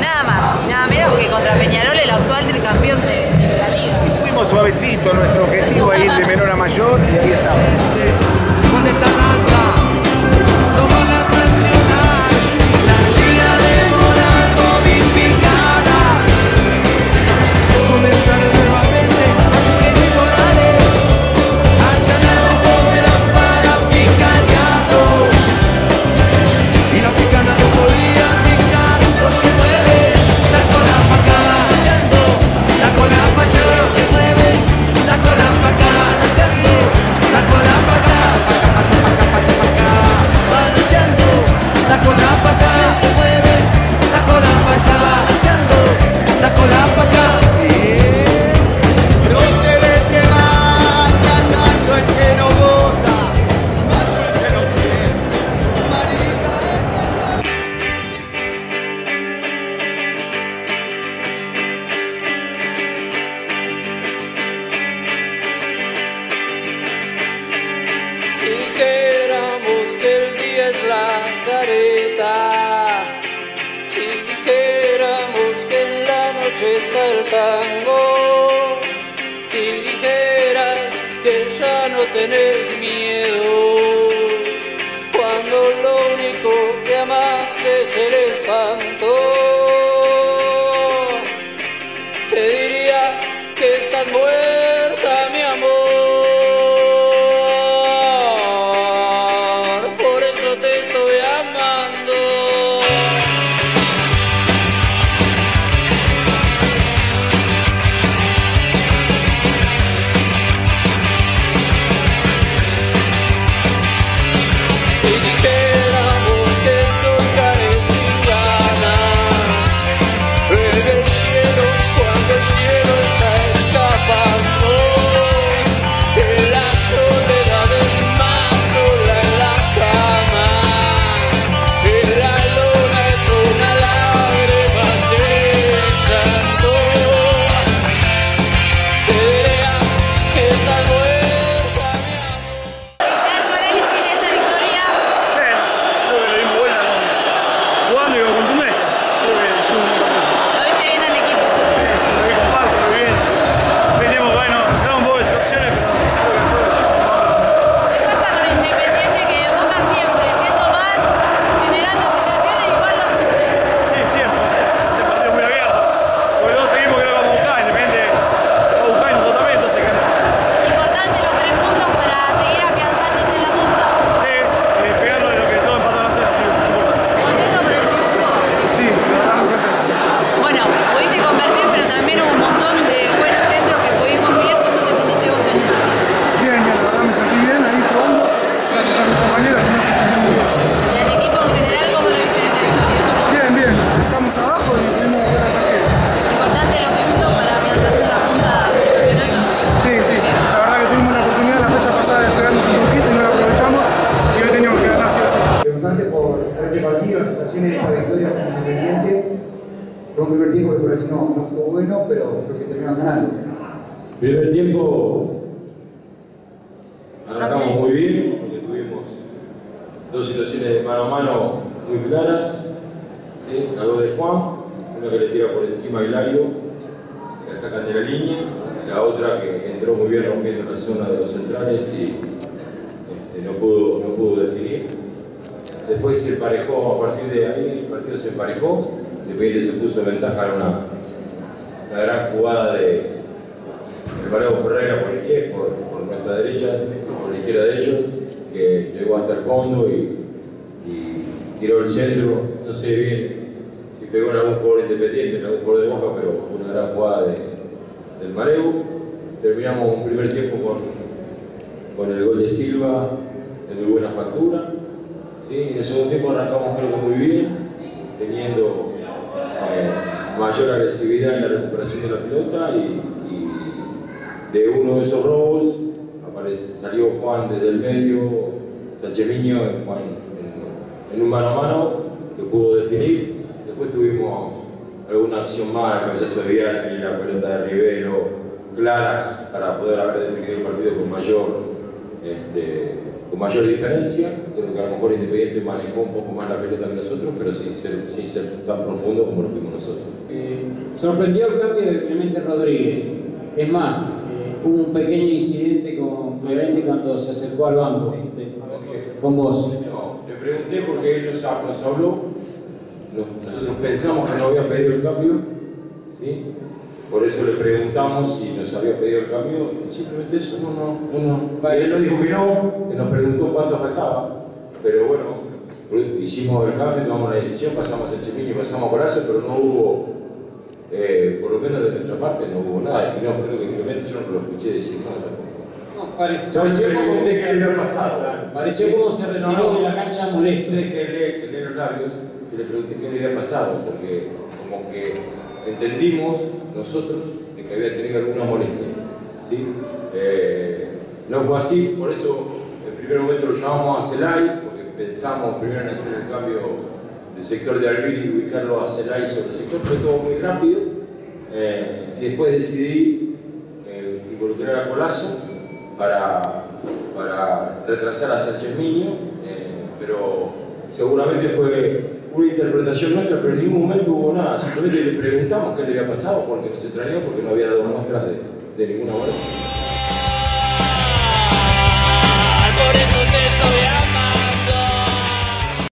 nada más y nada menos que contra Peñarol, el actual tricampeón de, la liga. Y fuimos suavecito, nuestro objetivo ahí de menor a mayor y ahí estamos. tango, sin ligeras, que ya no tenés miedo. Fue un primer tiempo que por ahí no, fue bueno, pero creo que terminaron ganando. Primer tiempo arrancamos muy bien, porque tuvimos dos situaciones de mano a mano muy claras. ¿sí? La dos de Juan, una que le tira por encima a Hilario, la sacan de la línea, la otra que entró muy bien rompiendo la zona de los centrales y este, no, pudo, no pudo definir. Después se emparejó, a partir de ahí el partido se emparejó este el se puso de ventaja en una, gran jugada de Alvarado Ferreira por, izquierda, por, por, nuestra derecha, por la izquierda de ellos, que llegó hasta el fondo y, tiró el centro, no sé bien si pegó en algún jugador independiente, en algún jugador de Boca, pero una gran jugada de, del Mareu. Terminamos un primer tiempo con, el gol de Silva, de muy buena factura. ¿sí? En el segundo tiempo arrancamos creo que muy bien, teniendo eh, mayor agresividad en la recuperación de la pelota y, de uno de esos robos salió Juan desde el medio, Sánchez en, un mano a mano, lo pudo definir. Después tuvimos alguna acción más, cabezazo de viaje, la pelota de Rivero, claras para poder haber definido el partido con mayor este, con mayor diferencia. Creo que a lo mejor Independiente manejó un poco más la pelota que nosotros, pero sin ser, sin ser tan profundo como lo fuimos nosotros. Eh, sorprendió el cambio de Clemente Rodríguez. Es más, eh, hubo un pequeño incidente con Clemente cuando se acercó al banco, de- con vos. No, le pregunté porque él nos, ha- nos habló, nos- nosotros pensamos que no había pedido el cambio, ¿sí? Por eso le preguntamos si nos había pedido el cambio, simplemente eso, no, no, no, no. Y él nos dijo que no, que nos preguntó cuánto faltaba, pero bueno, hicimos el cambio, tomamos la decisión, pasamos el Chepín y pasamos a Coraza, pero no hubo, eh, por lo menos de nuestra parte, no hubo nada, y no, creo que simplemente yo no lo escuché decir nada tampoco. No, pareció, pareció como que había pasado. Claro, pareció como se retiró No, no. de la cancha molesto. Desde que lee, que lee los labios, y le pregunté qué le había pasado, porque como que entendimos nosotros que había tenido alguna molestia. ¿sí? Eh, no fue así, por eso en primer momento lo llamamos a Celay, porque pensamos primero en hacer el cambio del sector de Alvir y ubicarlo a Celay sobre el sector, fue todo muy rápido, eh, y después decidí eh, involucrar a Colazo para, para retrasar a Sánchez Miño, pero seguramente fue una interpretación nuestra, pero en ningún momento hubo nada, simplemente le preguntamos qué le había pasado porque nos extrañó, porque no había dado muestras de, de ninguna te